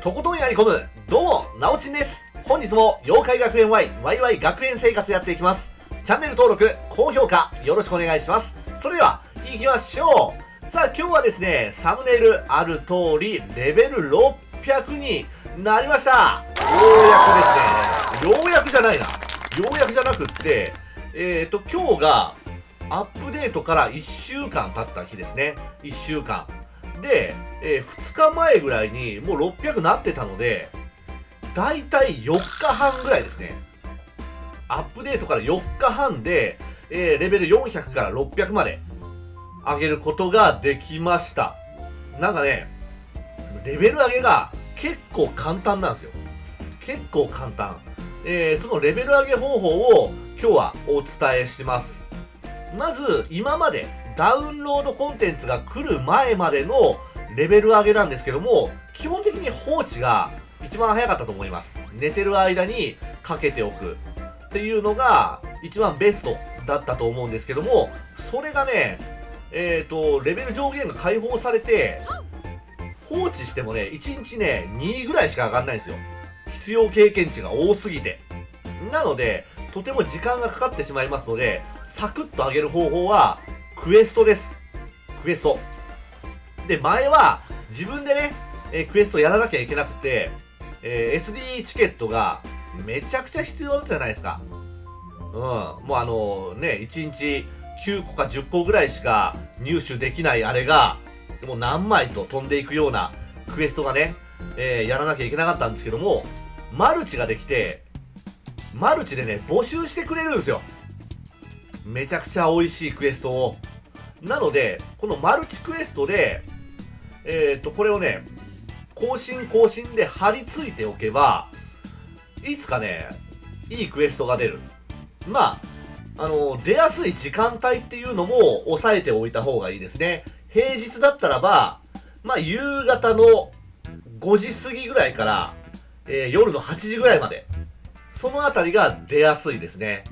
とことんやり込む。どうもなおちんです。本日も妖怪学園 Y ワイワイ学園生活やっていきます。チャンネル登録高評価よろしくお願いします。それでは行きましょう。さあ今日はですねサムネイルある通りレベル600になりました。ようやくですね。ようやくじゃないな。ようやくじゃなくってえっ、ー、と今日がアップデートから1週間経った日ですね。1週間。で、えー、2日前ぐらいにもう600なってたので、だいたい4日半ぐらいですね。アップデートから4日半で、えー、レベル400から600まで上げることができました。なんかね、レベル上げが結構簡単なんですよ。結構簡単。えー、そのレベル上げ方法を今日はお伝えします。まず、今までダウンロードコンテンツが来る前までのレベル上げなんですけども、基本的に放置が一番早かったと思います。寝てる間にかけておくっていうのが一番ベストだったと思うんですけども、それがね、えっ、ー、と、レベル上限が解放されて、放置してもね、1日ね、2位ぐらいしか上がんないんですよ。必要経験値が多すぎて。なので、とても時間がかかってしまいますので、サクッと上げる方法は、クエストです。クエスト。で、前は自分でね、えー、クエストやらなきゃいけなくて、えー、SD チケットがめちゃくちゃ必要だったじゃないですか。うん。もうあの、ね、1日9個か10個ぐらいしか入手できないあれが、もう何枚と飛んでいくようなクエストがね、えー、やらなきゃいけなかったんですけども、マルチができて、マルチでね、募集してくれるんですよ。めちゃくちゃ美味しいクエストを。なので、このマルチクエストで、えっ、と、これをね、更新更新で貼り付いておけば、いつかね、いいクエストが出る。まあ、あの、出やすい時間帯っていうのも押さえておいた方がいいですね。平日だったらば、まあ、夕方の5時過ぎぐらいから、えー、夜の8時ぐらいまで。そのあたりが出やすいですね。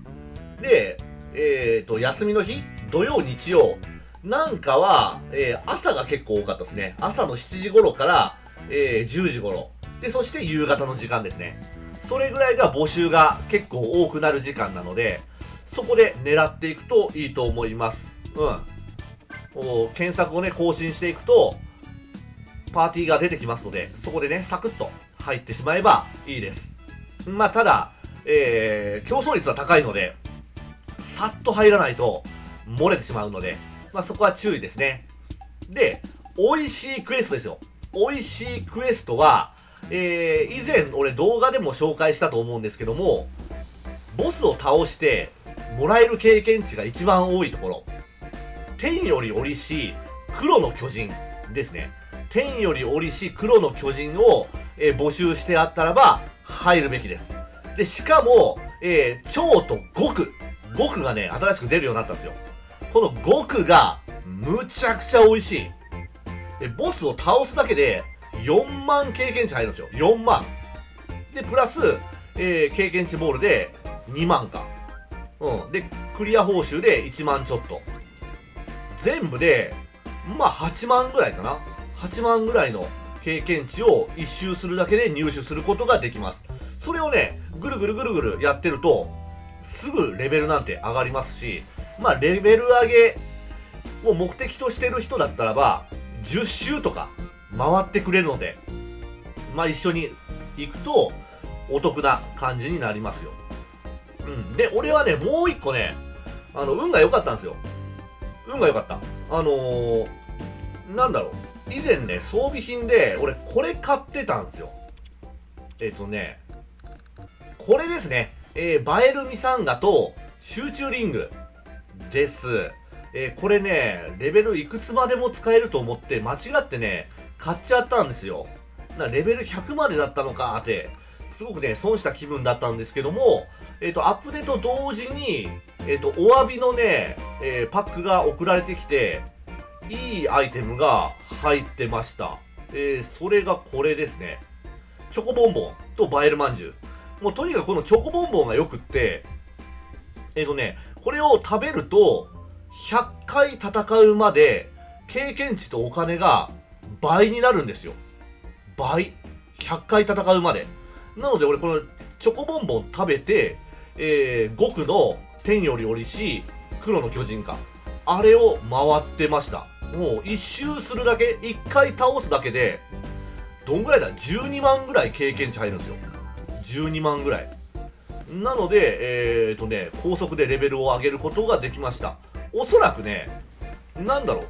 で、えっ、ー、と、休みの日土曜、日曜なんかは、えー、朝が結構多かったですね。朝の7時頃から、えー、10時頃。で、そして夕方の時間ですね。それぐらいが募集が結構多くなる時間なので、そこで狙っていくといいと思います。うん。検索をね、更新していくと、パーティーが出てきますので、そこでね、サクッと入ってしまえばいいです。まあ、ただ、えー、競争率は高いので、さっと入らないと漏れてしまうので、まあ、そこは注意ですね。で、美味しいクエストですよ。美味しいクエストは、えー、以前俺動画でも紹介したと思うんですけども、ボスを倒してもらえる経験値が一番多いところ。天よりおりし黒の巨人ですね。天よりおりし黒の巨人を、えー、募集してあったらば入るべきです。で、しかも、えー、超と極。極がね、新しく出るようになったんですよ。この極がむちゃくちゃ美味しい。で、ボスを倒すだけで4万経験値入るんですよ。4万。で、プラス、えー、経験値ボールで2万か。うん。で、クリア報酬で1万ちょっと。全部で、まあ8万ぐらいかな。8万ぐらいの経験値を1周するだけで入手することができます。それをね、ぐるぐるぐるぐるやってると、すぐレベルなんて上がりますし、まあ、レベル上げを目的としてる人だったらば、10周とか回ってくれるので、まあ、一緒に行くとお得な感じになりますよ。うん。で、俺はね、もう一個ね、あの、運が良かったんですよ。運が良かった。あのー、なんだろう。以前ね、装備品で、俺これ買ってたんですよ。えっ、ー、とね、これですね。えー、バエルミサンガと集中リングです。えー、これね、レベルいくつまでも使えると思って間違ってね、買っちゃったんですよ。なレベル100までだったのかって、すごくね、損した気分だったんですけども、えっ、ー、と、アップデート同時に、えっ、ー、と、お詫びのね、えー、パックが送られてきて、いいアイテムが入ってました。えー、それがこれですね。チョコボンボンとバエルまんじゅう。もうとにかくこのチョコボンボンがよくって、えっ、とね、これを食べると、100回戦うまで、経験値とお金が倍になるんですよ。倍。100回戦うまで。なので俺このチョコボンボン食べて、えー、極の天よりおりし、黒の巨人か。あれを回ってました。もう一周するだけ、一回倒すだけで、どんぐらいだ ?12 万ぐらい経験値入るんですよ。12万ぐらい。なので、えーとね、高速でレベルを上げることができました。おそらくね、なんだろう、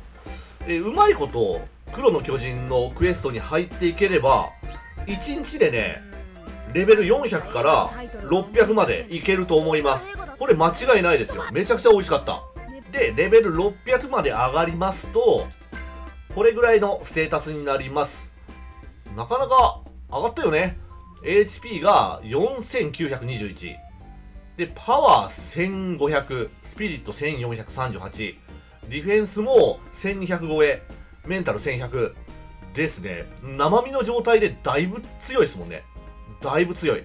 えー、うまいこと黒の巨人のクエストに入っていければ、1日でね、レベル400から600までいけると思います。これ間違いないですよ。めちゃくちゃ美味しかった。で、レベル600まで上がりますと、これぐらいのステータスになります。なかなか上がったよね。HP が4921。で、パワー1500、スピリット1438、ディフェンスも1200超え、メンタル1100ですね。生身の状態でだいぶ強いですもんね。だいぶ強い。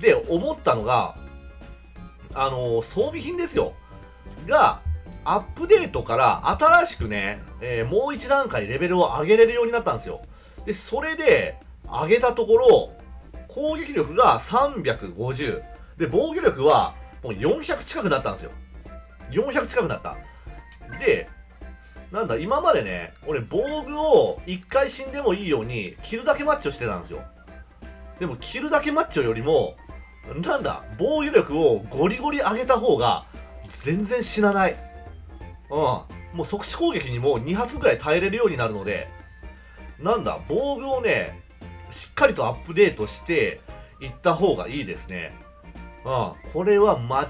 で、思ったのが、あのー、装備品ですよ。が、アップデートから新しくね、えー、もう一段階レベルを上げれるようになったんですよ。で、それで、上げたところ、攻撃力が350。で、防御力はもう400近くなったんですよ。400近くなった。で、なんだ、今までね、俺防具を1回死んでもいいように、切るだけマッチをしてたんですよ。でも、切るだけマッチョよりも、なんだ、防御力をゴリゴリ上げた方が、全然死なない。うん。もう即死攻撃にも2発ぐらい耐えれるようになるので、なんだ、防具をね、しっかりとアップデートしていった方がいいですね。うん。これは間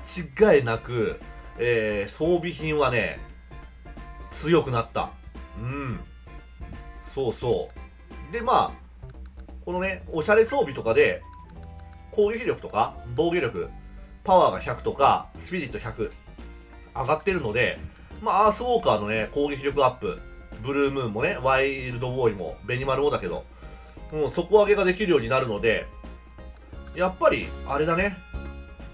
違いなく、えー、装備品はね、強くなった。うん。そうそう。で、まあ、このね、おしゃれ装備とかで、攻撃力とか、防御力、パワーが100とか、スピリット100、上がってるので、まあ、アースウォーカーのね、攻撃力アップ、ブルームーンもね、ワイルドボーイも、ベニマルもだけど、もう底上げができるようになるので、やっぱり、あれだね、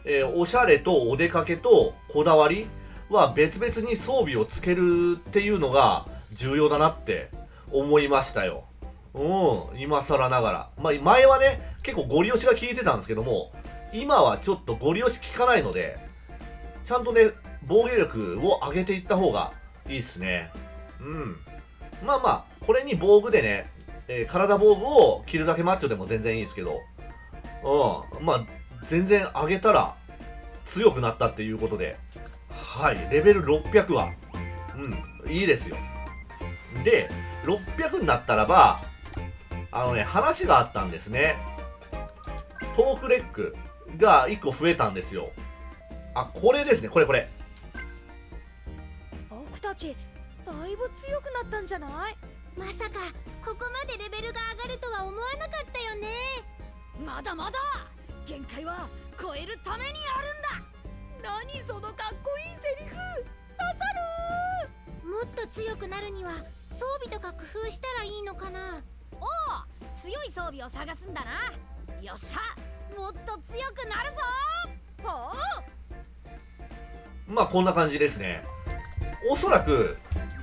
えー、おしゃれとお出かけとこだわりは別々に装備をつけるっていうのが重要だなって思いましたよ。うん、今更ながら。まあ、前はね、結構ゴリ押しが効いてたんですけども、今はちょっとゴリ押し効かないので、ちゃんとね、防御力を上げていった方がいいっすね。うん。まあまあ、これに防具でね、えー、体防具を着るだけマッチョでも全然いいですけど、うん。まあ、全然上げたら強くなったっていうことで、はい、レベル600は、うん、いいですよ。で、600になったらば、あのね、話があったんですね。トークレックが1個増えたんですよ。あ、これですね、これこれ。僕たち、だいぶ強くなったんじゃない？まさか、ここまでレベルが上がるとは思わなかったよね。まだまだ限界は超えるためにあるんだ。何そのかっこいいセリフ。刺さる。もっと強くなるには装備とか工夫したらいいのかな。おお強い装備を探すんだな。よっしゃ。もっと強くなるぞ。ほうまあこんな感じですね。おそらく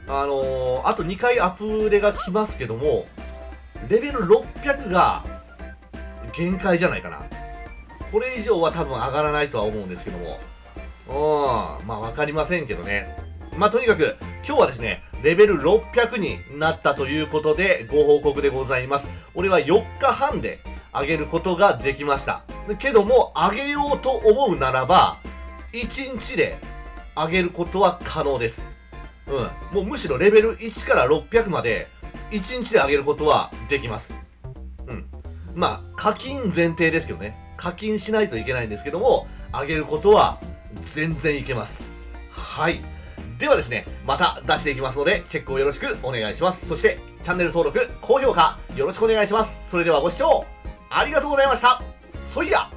あのー、あと2回アップデが来ますけどもレベル600が限界じゃないかなこれ以上は多分上がらないとは思うんですけどもうん、まあわかりませんけどね。まあとにかく、今日はですね、レベル600になったということでご報告でございます。俺は4日半で上げることができました。けども、上げようと思うならば、1日で上げることは可能です。うん。もうむしろレベル1から600まで、1日で上げることはできます。うん。まあ、課金前提ですけどね。課金しないといけないんですけども、上げることは全然いけます。はい。ではですね、また出していきますので、チェックをよろしくお願いします。そして、チャンネル登録、高評価、よろしくお願いします。それではご視聴、ありがとうございました。そいや